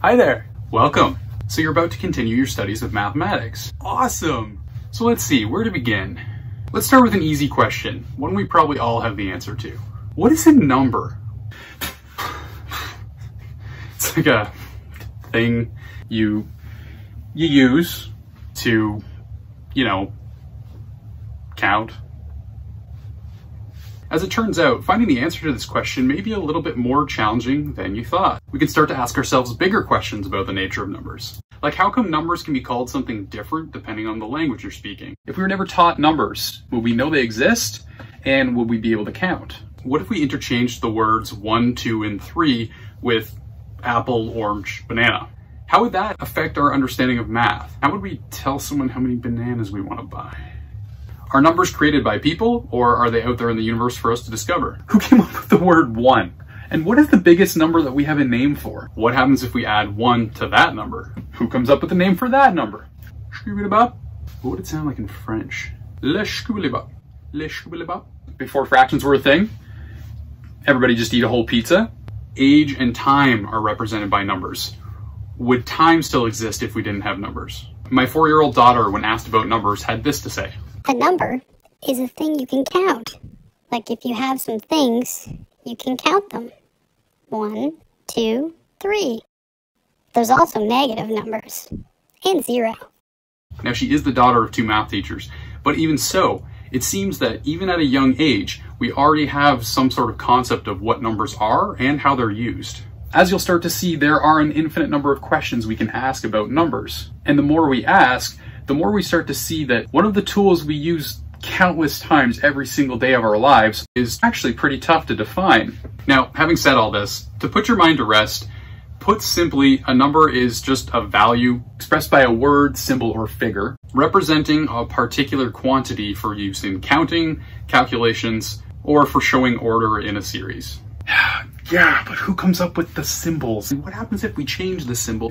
Hi there. Welcome. So you're about to continue your studies of mathematics. Awesome. So let's see, where to begin? Let's start with an easy question, one we probably all have the answer to. What is a number? It's like a thing you you use to, you know, count. As it turns out, finding the answer to this question may be a little bit more challenging than you thought. We can start to ask ourselves bigger questions about the nature of numbers. Like how come numbers can be called something different depending on the language you're speaking? If we were never taught numbers, would we know they exist? And would we be able to count? What if we interchanged the words one, two, and three with apple, orange, banana? How would that affect our understanding of math? How would we tell someone how many bananas we want to buy? Are numbers created by people or are they out there in the universe for us to discover? Who came up with the word one? And what is the biggest number that we have a name for? What happens if we add one to that number? Who comes up with the name for that number? Shkoobilibop? What would it sound like in French? Le shkoobilibop. Le shkoobilibop. Before fractions were a thing, everybody just eat a whole pizza. Age and time are represented by numbers. Would time still exist if we didn't have numbers? My four-year-old daughter, when asked about numbers, had this to say. A number is a thing you can count. Like if you have some things, you can count them. One, two, three. There's also negative numbers and zero. Now, she is the daughter of two math teachers, but even so, it seems that even at a young age, we already have some sort of concept of what numbers are and how they're used. As you'll start to see, there are an infinite number of questions we can ask about numbers. And the more we ask, the more we start to see that one of the tools we use countless times every single day of our lives is actually pretty tough to define. Now, having said all this, to put your mind to rest, put simply, a number is just a value expressed by a word, symbol, or figure, representing a particular quantity for use in counting, calculations, or for showing order in a series. Yeah, but who comes up with the symbols? What happens if we change the symbol